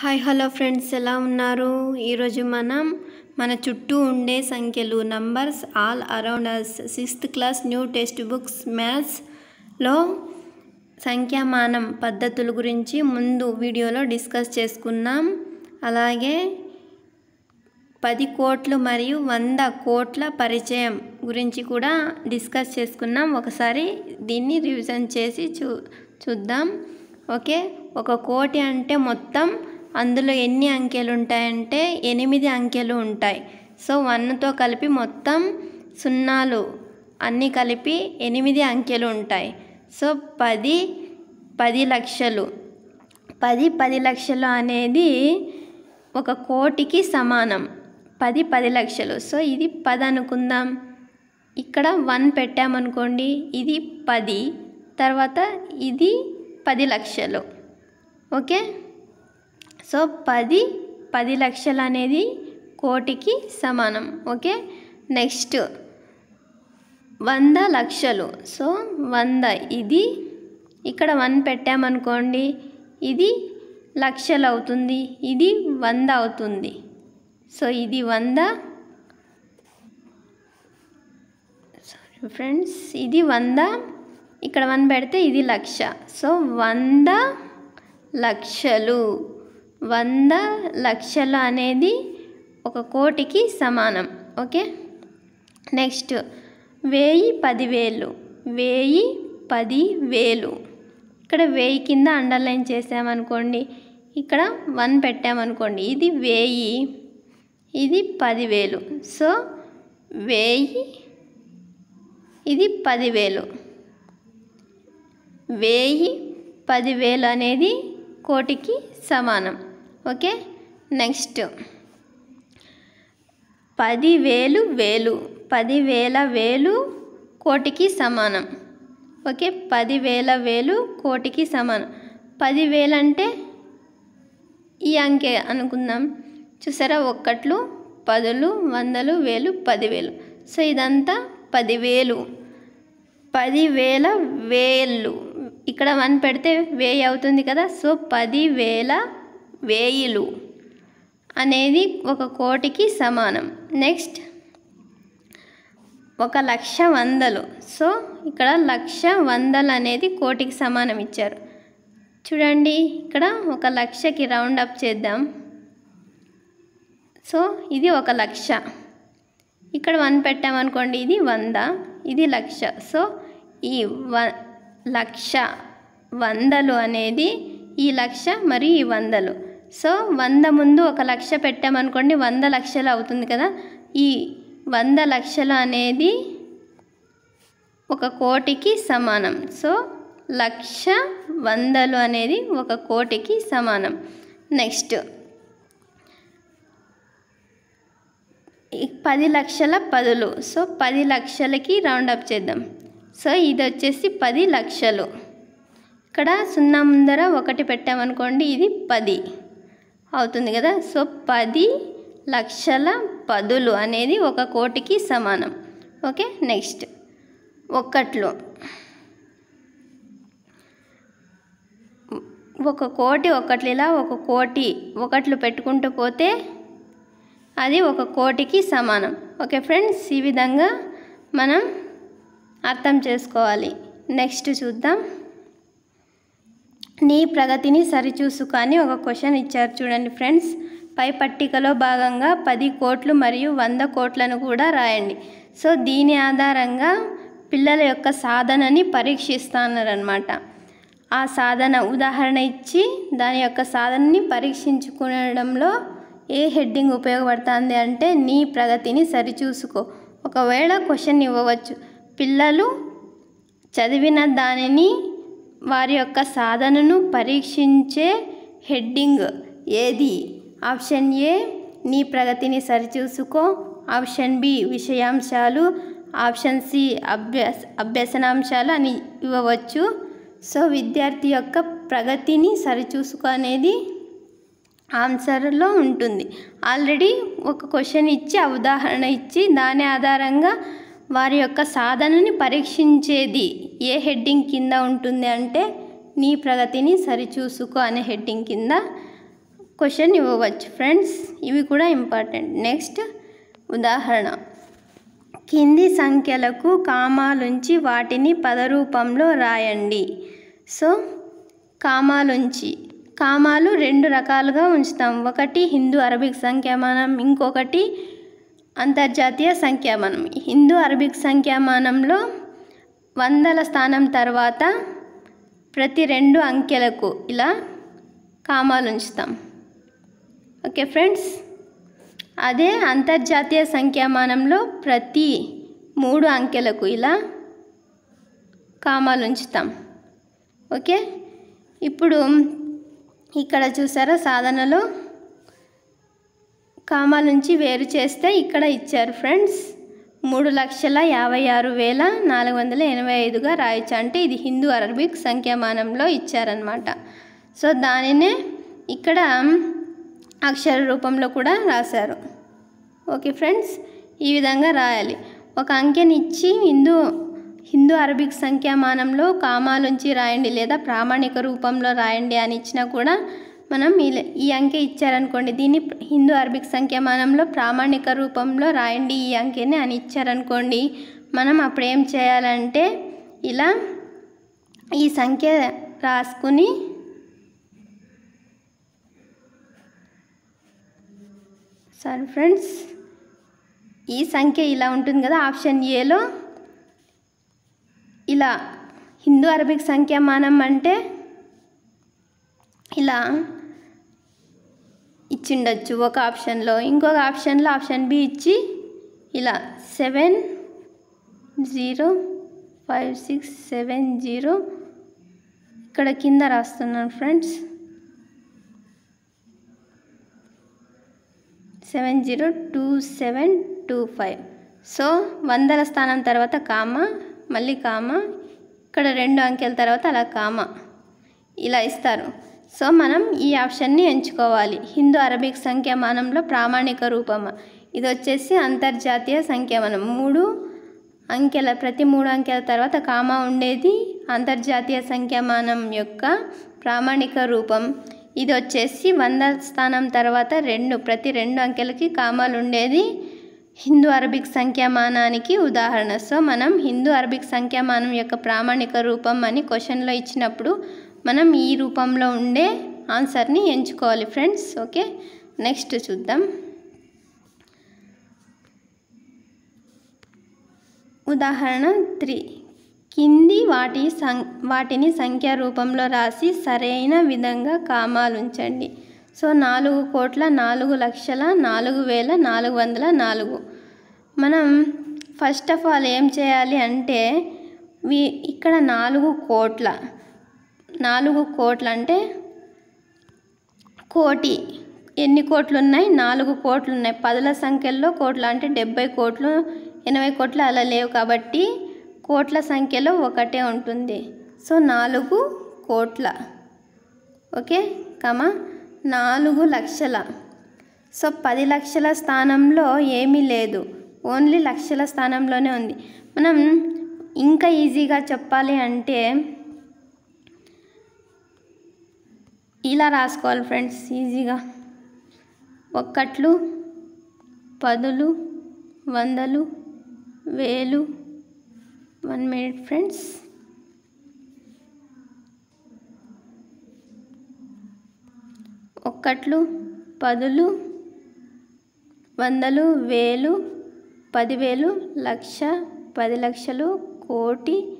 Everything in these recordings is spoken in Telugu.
హాయ్ హలో ఫ్రెండ్స్ ఎలా ఉన్నారు? ఈరోజు మనం మన చుట్టూ ఉండే సంఖ్యలు numbers all around us sixth class new text books మ్యాథ్స్లో సంఖ్యామానం పద్ధతుల గురించి ముందు వీడియోలో డిస్కస్ చేసుకున్నాం. అలాగే పది కోట్లు మరియు వంద కోట్ల పరిచయం గురించి కూడా డిస్కస్ చేసుకున్నాం. ఒకసారి దీన్ని రివిజన్ చేసి చూ చూద్దాం. ఓకే? ఒక కోటి అంటే మొత్తం అందులో ఎన్ని అంకెలు ఉంటాయంటే ఎనిమిది అంకెలు ఉంటాయి. సో వన్తో కలిపి మొత్తం సున్నాలు అన్నీ కలిపి ఎనిమిది అంకెలు ఉంటాయి. సో పది పది లక్షలు. పది పది లక్షలు అనేది ఒక కోటికి సమానం. పది పది లక్షలు. సో ఇది పది అనుకుందాం. ఇక్కడ వన్ పెట్టామనుకోండి ఇది పది. తర్వాత ఇది పది లక్షలు. ఓకే? సో పది పది లక్షలు అనేది కోటికి సమానం. ఓకే? నెక్స్ట్ వంద లక్షలు. సో వంద ఇది ఇక్కడ వన్ పెట్టామనుకోండి ఇది లక్షలు అవుతుంది ఇది వంద అవుతుంది. సో ఇది వంద సారీ ఫ్రెండ్స్ ఇది వంద ఇక్కడ వన్ పెడితే ఇది లక్ష. సో వంద లక్షలు. వంద లక్షలు అనేది ఒక కోటికి సమానం ఓకే? నెక్స్ట్ వెయ్యి పదివేలు వెయ్యి పది వేలు ఇక్కడ వెయ్యి కింద అండర్లైన్ చేసామనుకోండి ఇక్కడ వన్ పెట్టామనుకోండి ఇది వెయ్యి ఇది పదివేలు. సో వెయ్యి ఇది పదివేలు. వెయ్యి పదివేలు అనేది కోటికి సమానం. ఓకే? నెక్స్ట్. పదివేలు వేలు. పదివేల వేలు కోటికి సమానం. ఓకే? పదివేల వేలు కోటికి సమానం. పదివేలు అంటే ఈ అంకె అనుకుందాం. చూసారా? ఒక్కట్లు పదులు వందలు వేలు పదివేలు. సో ఇదంతా పదివేలు. పదివేల వేళ్ళు ఇక్కడ వన్ పెడితే వేయి అవుతుంది కదా? సో పదివేల వేయిలు అనేది ఒక కోటికి సమానం. నెక్స్ట్ ఒక లక్ష వందలు. సో ఇక్కడ లక్ష వందలు అనేది కోటికి సమానం ఇచ్చారు. చూడండి ఇక్కడ ఒక లక్షకి రౌండ్ అప్ చేద్దాం. సో ఇది ఒక లక్ష. ఇక్కడ వన్ పెట్టామనుకోండి ఇది వంద ఇది లక్ష. సో ఈ వ లక్ష వందలు అనేది ఈ లక్ష మరియు ఈ వందలు. సో వంద ముందు ఒక లక్ష పెట్టామనుకోండి వంద లక్షలు అవుతుంది కదా. ఈ వంద లక్షలు అనేది ఒక కోటికి సమానం. సో లక్ష వందలు అనేది ఒక కోటికి సమానం. నెక్స్ట్ పది లక్షల పదులు. సో పది లక్షలకి రౌండ్ అప్ చేద్దాం. సో ఇది వచ్చేసి పది లక్షలు. ఇక్కడ సున్నా ముందర ఒకటి పెట్టామనుకోండి ఇది పది. అవుతుంది కదా? సో పది లక్షల పదులు అనేది ఒక కోటికి సమానం. ఓకే? నెక్స్ట్. ఒక్కట్లో ఒక కోటి ఒకట్లు ఇలా ఒక కోటి ఒకట్లు పెట్టుకుంటూ పోతే అది ఒక కోటికి సమానం. Okay friends? ఈ విధంగా మనం అర్థం చేసుకోవాలి. నెక్స్ట్ చూద్దాం. నీ ప్రగతిని సరిచూసుకో అని ఒక క్వశ్చన్ ఇచ్చారు చూడండి ఫ్రెండ్స్. పై పట్టికలో భాగంగా పది కోట్లు మరియు వంద కోట్లను కూడా రాయండి. సో దీని ఆధారంగా పిల్లల యొక్క సాధనని పరీక్షిస్తానన్నమాట ఆ సాధన ఉదాహరణ ఇచ్చి దాని యొక్క సాధనని పరీక్షించుకునడంలో ఏ హెడ్డింగ్ ఉపయోగపడుతుంది అంటే నీ ప్రగతిని సరిచూసుకో. ఒకవేళ క్వశ్చన్ ఇవ్వవచ్చు. పిల్లలు చదివిన దానిని వారి యొక్క సాధనను పరీక్షించే హెడ్డింగ్ ఏది? ఆప్షన్ ఏ నీ ప్రగతిని సరిచూసుకో. ఆప్షన్ బి విషయాంశాలు. ఆప్షన్ సి అభ్యాస అభ్యసనాంశాలు అని ఇవ్వవచ్చు. సో విద్యార్థి యొక్క ప్రగతిని సరిచూసుకో అనేది ఆన్సర్లో ఉంటుంది. ఆల్రెడీ ఒక క్వశ్చన్ ఇచ్చి ఆ ఉదాహరణ ఇచ్చి దాని ఆధారంగా వారి యొక్క సాధనని పరీక్షించేది ఏ హెడ్డింగ్ కింద ఉంటుంది అంటే నీ ప్రగతిని సరిచూసుకో అనే హెడ్డింగ్ కింద క్వశ్చన్ ఇవ్వవచ్చు. ఫ్రెండ్స్ ఇవి కూడా ఇంపార్టెంట్. నెక్స్ట్ ఉదాహరణ. కింది సంఖ్యలకు కామాలుంచి వాటిని పద రూపంలో రాయండి. సో కామాలుంచి. కామాలు రెండు రకాలుగా ఉంచుతాం. ఒకటి హిందూ అరబిక్ సంఖ్యామానం ఇంకొకటి అంతర్జాతీయ సంఖ్యామానం. హిందూ అరబిక్ సంఖ్యామానంలో వందల స్థానం తర్వాత ప్రతి రెండు అంకెలకు ఇలా కామాలు ఉంచుతాం. Okay friends? అదే అంతర్జాతీయ సంఖ్యామానంలో ప్రతి మూడు అంకెలకు ఇలా కామాలు ఉంచుతాం. ఓకే? ఇప్పుడు ఇక్కడ చూసారా సాధనలో కామా నుంచి వేరు చేస్తే ఇక్కడ ఇచ్చారు ఫ్రెండ్స్. మూడు లక్షల యాభై ఆరు వేల నాలుగు వందల ఎనభై ఐదుగా రాయొచ్చు. అంటే ఇది హిందూ అరబిక్ సంఖ్యామానంలో ఇచ్చారనమాట సో దానినే ఇక్కడ అక్షర రూపంలో కూడా రాశారు. ఓకే ఫ్రెండ్స్ ఈ విధంగా రాయాలి. ఒక అంకెని ఇచ్చి హిందూ హిందూ అరబిక్ సంఖ్యామానంలో కామాలుంచి రాయండి లేదా ప్రామాణిక రూపంలో రాయండి అని ఇచ్చినా కూడా మనం ఈ ఈ అంకె ఇచ్చారనుకోండి దీన్ని హిందూ అరబిక్ సంఖ్యామానంలో ప్రామాణిక రూపంలో రాయండి ఈ అంకెని అని ఇచ్చారనుకోండి మనం అప్పుడు ఏం చేయాలంటే ఇలా ఈ సంఖ్య రాసుకుని సారీ ఫ్రెండ్స్ ఈ సంఖ్య ఇలా ఉంటుంది కదా ఆప్షన్ ఏలో ఇలా హిందూ అరబిక్ సంఖ్యామానం అంటే ఇలా ఇచ్చిండొచ్చు. ఒక ఆప్షన్లో. ఇంకొక ఆప్షన్లో ఆప్షన్ బి ఇచ్చి ఇలా seven zero five six seven zero ఇక్కడ కింద రాస్తున్నాను friends. Seven zero two seven two five. So వందల స్థానం తర్వాత కామ మళ్ళీ కామ ఇక్కడ రెండు అంకెల తర్వాత అలా కామ. ఇలా ఇస్తారు. సో మనం ఈ ఆప్షన్ని ఎంచుకోవాలి. హిందూ అరబిక్ సంఖ్యామానంలో ప్రామాణిక రూపం ఇది వచ్చేసి అంతర్జాతీయ సంఖ్యామానం. మూడు అంకెల ప్రతి మూడు అంకెల తర్వాత కామా ఉండేది అంతర్జాతీయ సంఖ్యామానం యొక్క ప్రామాణిక రూపం. ఇది వచ్చేసి వంద స్థానం తర్వాత రెండు ప్రతి రెండు అంకెలకి కామాలు ఉండేది హిందూ అరబిక్ సంఖ్యామానానికి ఉదాహరణ. సో మనం హిందూ అరబిక్ సంఖ్యామానం యొక్క ప్రామాణిక రూపం అని క్వశ్చన్లో ఇచ్చినప్పుడు మనం ఈ రూపంలో ఉండే ఆన్సర్ని ఎంచుకోవాలి ఫ్రెండ్స్ ఓకే? నెక్స్ట్ చూద్దాం. ఉదాహరణ త్రీ. కింది వాటి సం వాటిని సంఖ్యా రూపంలో రాసి సరైన విధంగా కామాలు ఉంచండి. సో నాలుగు కోట్ల నాలుగు లక్షల నాలుగు వేల నాలుగు వందల నాలుగు. మనం ఫస్ట్ ఆఫ్ ఆల్ ఏం చేయాలి అంటే వి ఇక్కడ నాలుగు కోట్ల నాలుగు కోట్లు అంటే కోటి. ఎన్ని కోట్లు ఉన్నాయి నాలుగు కోట్లు ఉన్నాయి పదుల సంఖ్యల్లో కోట్లు అంటే డెబ్బై కోట్లు ఎనభై కోట్లు అలా లేవు కాబట్టి కోట్ల సంఖ్యలో ఒకటే ఉంటుంది. సో నాలుగు కోట్ల. ఓకే? కమ? నాలుగు లక్షల. సో పది లక్షల స్థానంలో ఏమీ లేదు. ఓన్లీ లక్షల స్థానంలోనే ఉంది. మనం ఇంకా ఈజీగా చెప్పాలి అంటే ఇలా రాసుకోవాలి ఫ్రెండ్స్ ఈజీగా. ఒక్కట్లు పదులు వందలు వేలు. One minute friends. ఒక్కట్లు పదులు వందలు వేలు పదివేలు లక్ష పది లక్షలు కోటి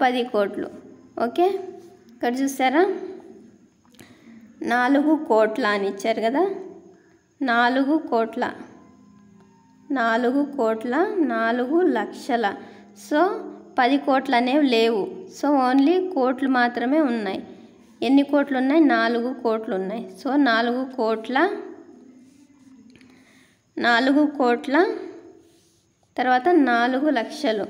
పది కోట్లు. ఓకే? ఇక్కడ చూసారా? నాలుగు కోట్ల అని ఇచ్చారు కదా? నాలుగు కోట్ల. నాలుగు కోట్ల నాలుగు లక్షల. సో పది కోట్లు అనేవి లేవు. సో ఓన్లీ కోట్లు మాత్రమే ఉన్నాయి. ఎన్ని కోట్లు ఉన్నాయి? నాలుగు కోట్లు ఉన్నాయి. సో నాలుగు కోట్ల నాలుగు కోట్ల తర్వాత నాలుగు లక్షలు.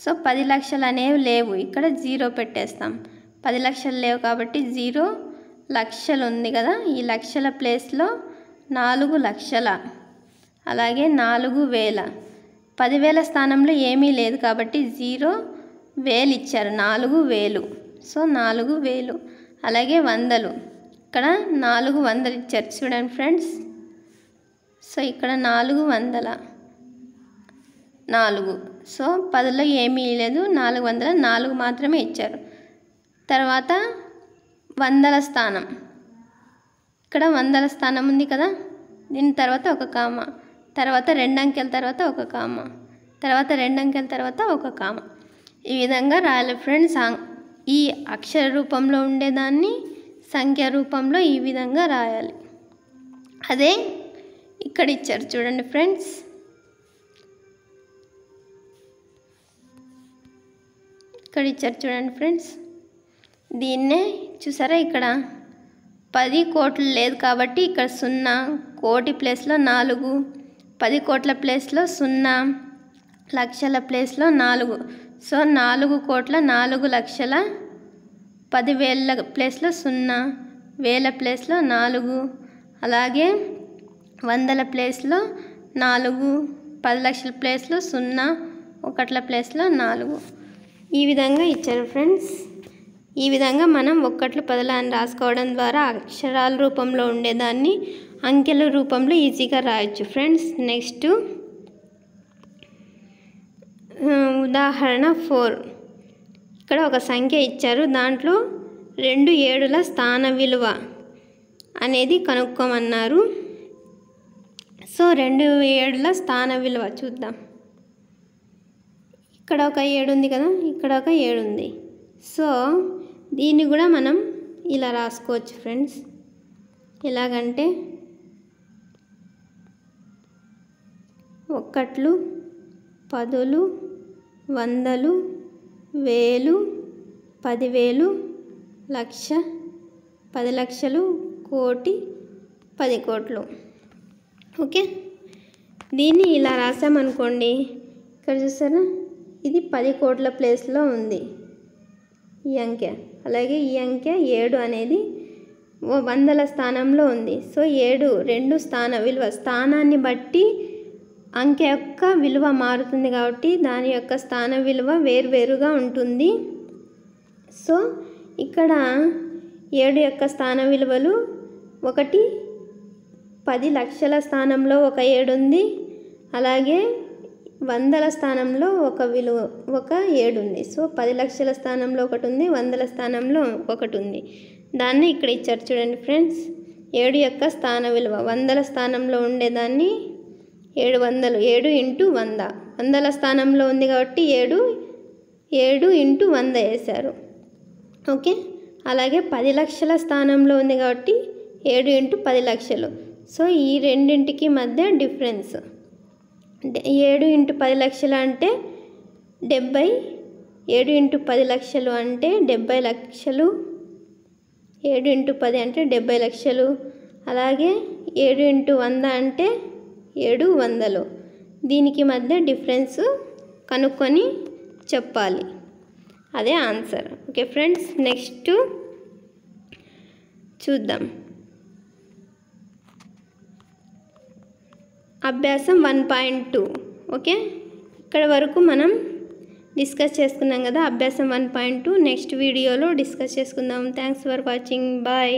సో పది లక్షలు అనేవి లేవు. ఇక్కడ జీరో పెట్టేస్తాం. పది లక్షలు లేవు కాబట్టి జీరో లక్షలు ఉంది కదా? ఈ లక్షల ప్లేస్లో నాలుగు లక్షల. అలాగే నాలుగు వేల. పదివేల స్థానంలో ఏమీ లేదు కాబట్టి జీరో వేలు ఇచ్చారు నాలుగు వేలు. సో నాలుగు వేలు. అలాగే వందలు. ఇక్కడ నాలుగు వందలు ఇచ్చారు చూడండి ఫ్రెండ్స్. సో ఇక్కడ నాలుగు వందల. నాలుగు. సో పదిలో ఏమీ లేదు. నాలుగు వందల. నాలుగు మాత్రమే ఇచ్చారు. తర్వాత వందల స్థానం. ఇక్కడ వందల స్థానం ఉంది కదా? దీని తర్వాత ఒక కామ. తర్వాత రెండు అంకెల తర్వాత ఒక కామ. తర్వాత రెండు అంకెల తర్వాత ఒక కామ. ఈ విధంగా రాయాలి ఫ్రెండ్స్. ఈ అక్షర రూపంలో ఉండేదాన్ని సంఖ్య రూపంలో ఈ విధంగా రాయాలి. అదే ఇక్కడ ఇచ్చారు చూడండి ఫ్రెండ్స్. ఇక్కడ ఇచ్చారు చూడండి ఫ్రెండ్స్. దీన్నే చూసారా ఇక్కడ? పది కోట్లు లేదు కాబట్టి ఇక్కడ సున్నా కోటి ప్లేస్లో నాలుగు పది కోట్ల ప్లేస్లో సున్నా లక్షల ప్లేస్లో నాలుగు. సో నాలుగు కోట్ల నాలుగు లక్షల పదివేల ప్లేస్లో సున్నా వేల ప్లేస్లో నాలుగు అలాగే వందల ప్లేస్లో నాలుగు పది లక్షల ప్లేస్లో సున్నా ఒకట్ల ప్లేస్లో నాలుగు. ఈ విధంగా ఇచ్చారు ఫ్రెండ్స్. ఈ విధంగా మనం ఒక్కట్లు పదలా అని రాసుకోవడం ద్వారా అక్షరాల రూపంలో ఉండేదాన్ని అంకెల రూపంలో ఈజీగా రాయొచ్చు. ఫ్రెండ్స్ నెక్స్ట్ ఉదాహరణ ఫోర్. ఇక్కడ ఒక సంఖ్య ఇచ్చారు. దాంట్లో రెండు ఏడుల స్థాన విలువ అనేది కనుక్కోమన్నారు. సో రెండు ఏడుల స్థాన విలువ చూద్దాం. ఇక్కడ ఒక ఏడు ఉంది కదా? ఇక్కడ ఒక ఏడు ఉంది సో దీన్ని కూడా మనం ఇలా రాసుకోవచ్చు ఫ్రెండ్స్. ఎలాగంటే ఒక్కట్లు పదులు వందలు వేలు పదివేలు లక్ష పది లక్షలు కోటి పది కోట్లు. ఓకే? దీన్ని ఇలా రాసామనుకోండి. ఇక్కడ చూసారా? ఇది పది కోట్ల ప్లేస్లో ఉంది. ఈ అంకె అలాగే ఈ అంకె ఏడు అనేది వందల స్థానంలో ఉంది. సో ఏడు రెండు స్థాన విలువ. స్థానాన్ని బట్టి అంకె యొక్క విలువ మారుతుంది కాబట్టి దాని యొక్క స్థాన విలువ వేరువేరుగా ఉంటుంది. సో ఇక్కడ ఏడు యొక్క స్థాన విలువలు ఒకటి పది లక్షల స్థానంలో ఒక ఏడు ఉంది. అలాగే వందల స్థానంలో ఒక విలువ ఒక ఏడు ఉంది సో పది లక్షల స్థానంలో ఒకటి ఉంది వందల స్థానంలో ఒకటి ఉంది దాన్ని ఇక్కడ ఇచ్చారు చూడండి ఫ్రెండ్స్. ఏడు యొక్క స్థాన విలువ వందల స్థానంలో ఉండేదాన్ని ఏడు వందలు ఏడు ఇంటూ వంద. వందల స్థానంలో ఉంది కాబట్టి ఏడు ఏడు ఇంటూ వంద వేశారు. ఓకే? అలాగే పది లక్షల స్థానంలో ఉంది కాబట్టి ఏడు ఇంటూ పది లక్షలు. సో ఈ రెండింటికి మధ్య డిఫరెన్స్. ఏడు ఇంటూ పది లక్షలు అంటే డెబ్బై ఏడు ఇంటూ పది లక్షలు అంటే డెబ్బై లక్షలు ఏడు ఇంటూ పది అంటే డెబ్బై లక్షలు అలాగే ఏడు ఇంటూ వంద అంటే ఏడు వందలు. దీనికి మధ్య డిఫరెన్స్ కనుక్కొని చెప్పాలి. అదే ఆన్సర్. ఓకే ఫ్రెండ్స్ నెక్స్ట్ చూద్దాం. అభ్యాసం వన్ పాయింట్ టూ ఓకే? ఇక్కడ వరకు మనం డిస్కస్ చేసుకున్నాం కదా అభ్యాసం వన్ పాయింట్ టూ. నెక్స్ట్ వీడియోలో డిస్కస్ చేసుకుందాం. Thanks for watching bye